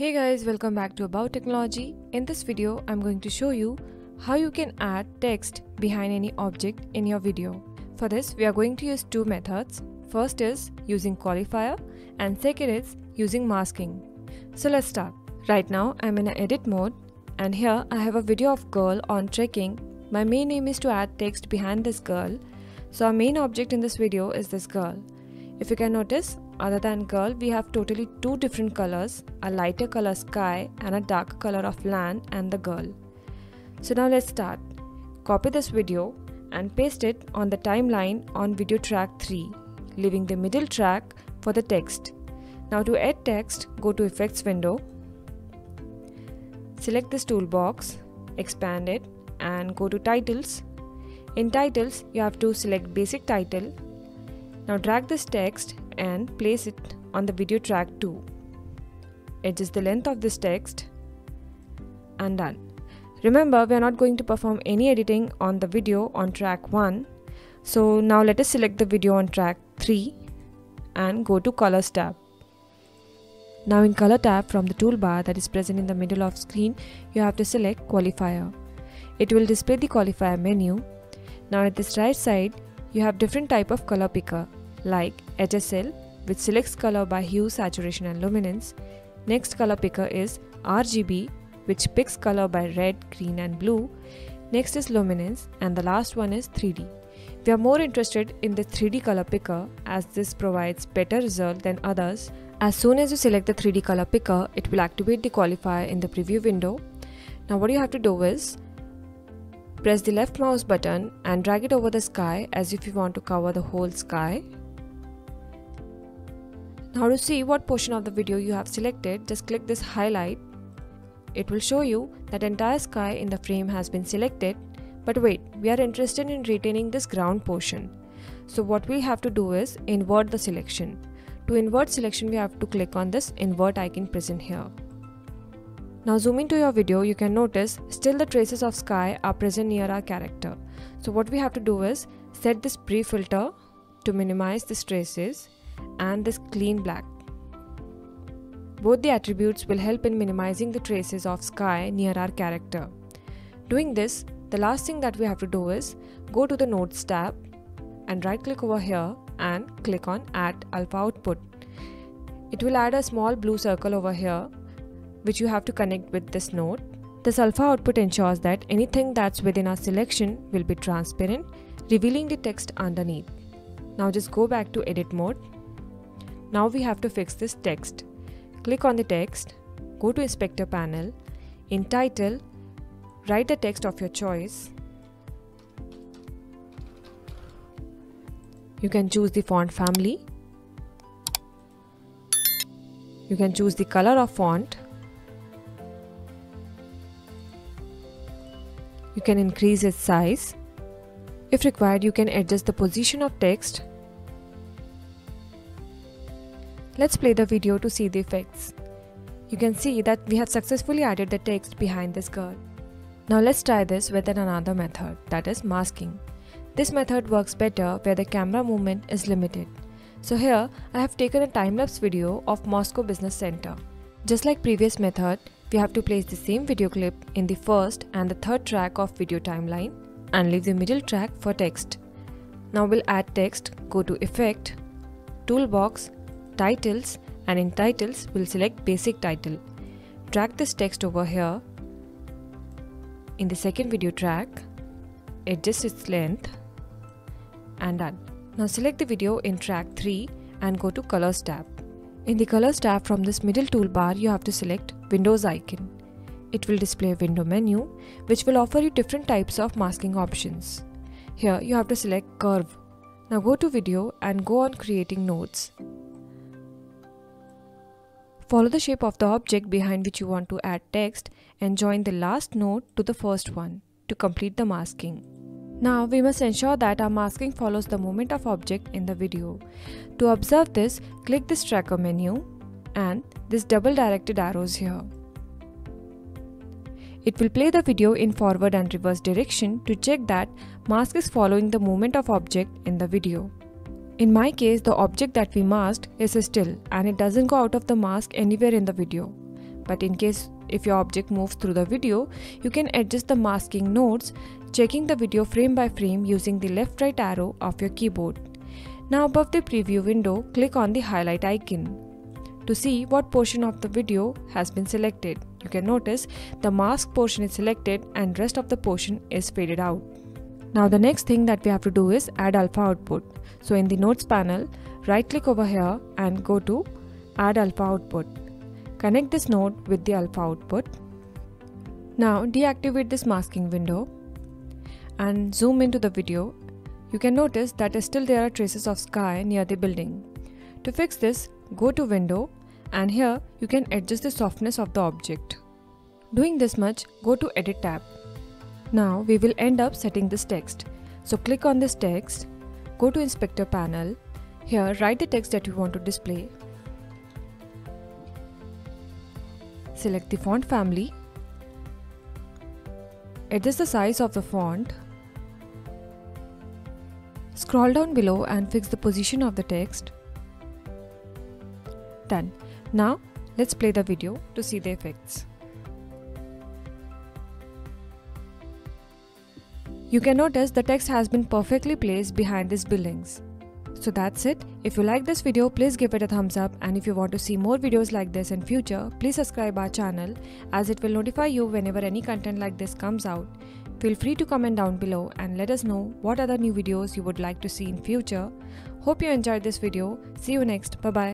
Hey guys, welcome back to About Technology. In this video, I'm going to show you how you can add text behind any object in your video. For this, we are going to use two methods. First is using qualifier and second is using masking. So let's start. Right now, I'm in edit mode and here I have a video of girl on trekking. My main aim is to add text behind this girl. So our main object in this video is this girl. If you can notice, other than girl, we have totally two different colors, a lighter color sky and a darker color of land and the girl. So now let's start. Copy this video and paste it on the timeline on video track 3, leaving the middle track for the text. Now to add text, go to effects window, select this toolbox, expand it and go to titles. In titles, you have to select basic title. Now drag this text and place it on the video track 2. Adjust the length of this text and done. Remember, we are not going to perform any editing on the video on track 1. So now let us select the video on track 3 and go to colors tab. Now in color tab from the toolbar that is present in the middle of screen, you have to select qualifier. It will display the qualifier menu. Now at this right side, you have different type of color picker like HSL which selects color by hue, saturation and luminance. Next color picker is RGB which picks color by red, green and blue. Next is luminance and the last one is 3D. We are more interested in the 3D color picker as this provides better result than others. As soon as you select the 3D color picker, it will activate the qualifier in the preview window. Now what you have to do is press the left mouse button and drag it over the sky as if you want to cover the whole sky. Now to see what portion of the video you have selected, just click this highlight. It will show you that entire sky in the frame has been selected. But wait, we are interested in retaining this ground portion. So what we have to do is invert the selection. To invert selection, we have to click on this invert icon present here. Now zoom into your video, you can notice still the traces of sky are present near our character. So what we have to do is set this pre-filter to minimize these traces and this clean black. Both the attributes will help in minimizing the traces of sky near our character. Doing this, the last thing that we have to do is go to the nodes tab and right click over here and click on add alpha output. It will add a small blue circle over here which you have to connect with this node. This alpha output ensures that anything that's within our selection will be transparent, revealing the text underneath. Now just go back to edit mode now we have to fix this text. Click on the text, go to inspector panel, in title, write the text of your choice. You can choose the font family. You can choose the color of font. You can increase its size. If required, you can adjust the position of text Let's play the video to see the effects. You can see that we have successfully added the text behind this girl. Now let's try this with another method, that is masking. This method works better where the camera movement is limited. So here, I have taken a time-lapse video of Moscow Business Center. Just like previous method, we have to place the same video clip in the first and the third track of video timeline and leave the middle track for text. Now we'll add text, go to Effect, Toolbox titles and in titles we'll select basic title. Drag this text over here in the second video track, adjust its length and done. Now select the video in track 3 and go to colors tab. In the colors tab from this middle toolbar you have to select windows icon. It will display a window menu which will offer you different types of masking options. Here you have to select curve. Now go to video and go on creating nodes. Follow the shape of the object behind which you want to add text and join the last node to the first one to complete the masking. Now we must ensure that our masking follows the movement of object in the video. To observe this, click this tracker menu and this double directed arrows here. It will play the video in forward and reverse direction to check that mask is following the movement of object in the video. In my case, the object that we masked is still and it doesn't go out of the mask anywhere in the video. but in case if your object moves through the video, you can adjust the masking nodes, checking the video frame by frame using the left right arrow of your keyboard. Now above the preview window, click on the highlight icon. To see what portion of the video has been selected, you can notice the mask portion is selected and rest of the portion is faded out. Now the next thing that we have to do is add alpha output. So in the nodes panel, right click over here and go to add alpha output. Connect this node with the alpha output. Now deactivate this masking window and zoom into the video. You can notice that still there are traces of sky near the building. To fix this, go to window and here you can adjust the softness of the object. Doing this much, go to edit tab. Now we will end up setting this text. So click on this text, go to inspector panel. Here write the text that you want to display Select the font family. Adjust the size of the font. Scroll down below and fix the position of the text. Done. Now let's play the video to see the effects. You can notice the text has been perfectly placed behind these buildings. So that's it. If you like this video, please give it a thumbs up and if you want to see more videos like this in future, please subscribe our channel as it will notify you whenever any content like this comes out. Feel free to comment down below and let us know what other new videos you would like to see in future. Hope you enjoyed this video. See you next. Bye bye.